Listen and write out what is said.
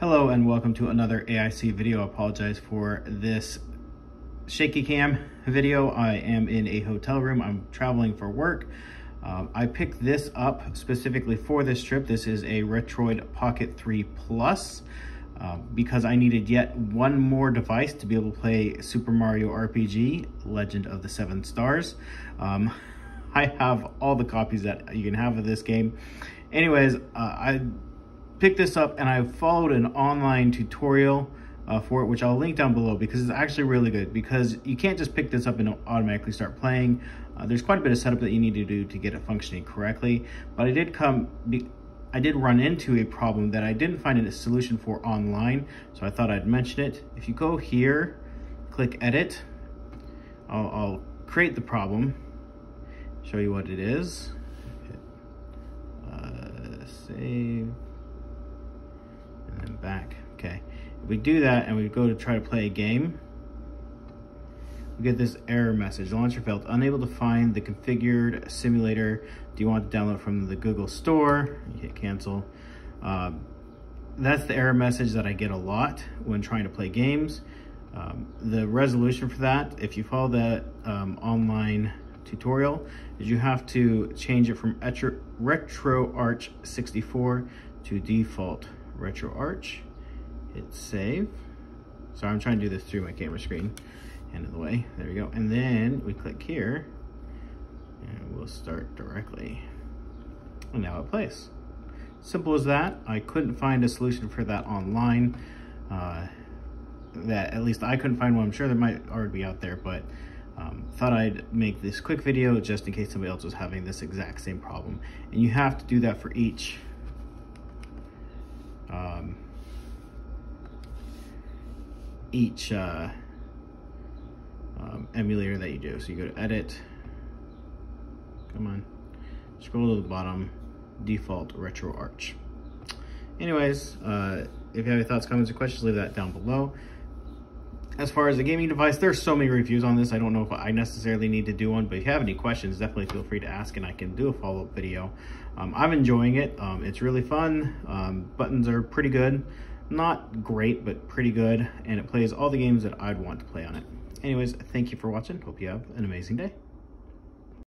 Hello and welcome to another AIC video. I apologize for this shaky cam video. I am in a hotel room. I'm traveling for work. Um, I picked this up specifically for this trip. This is a Retroid Pocket 3 Plus uh, because I needed yet one more device to be able to play Super Mario RPG Legend of the Seven Stars. Um, I have all the copies that you can have of this game. Anyways, uh, I picked this up and I followed an online tutorial uh, for it, which I'll link down below because it's actually really good because you can't just pick this up and automatically start playing. Uh, there's quite a bit of setup that you need to do to get it functioning correctly, but I did come, I did run into a problem that I didn't find a solution for online, so I thought I'd mention it. If you go here, click edit, I'll, I'll create the problem, show you what it is. Uh, save. Okay. If we do that and we go to try to play a game, we get this error message. Launcher failed. Unable to find the configured simulator. Do you want to download from the Google Store? You hit cancel. Um, that's the error message that I get a lot when trying to play games. Um, the resolution for that, if you follow that um, online tutorial, is you have to change it from RetroArch 64 to default RetroArch, hit save. Sorry, I'm trying to do this through my camera screen. Hand of the way, there we go. And then we click here and we'll start directly. And now it plays. Simple as that. I couldn't find a solution for that online. Uh, that at least I couldn't find one. I'm sure there might already be out there, but um, thought I'd make this quick video just in case somebody else was having this exact same problem. And you have to do that for each each uh, um, emulator that you do. So you go to edit, come on, scroll to the bottom, default RetroArch. Anyways, uh, if you have any thoughts, comments, or questions, leave that down below. As far as the gaming device, there's so many reviews on this. I don't know if I necessarily need to do one, but if you have any questions, definitely feel free to ask and I can do a follow-up video. Um, I'm enjoying it. Um, it's really fun. Um, buttons are pretty good. Not great, but pretty good. And it plays all the games that I'd want to play on it. Anyways, thank you for watching. Hope you have an amazing day.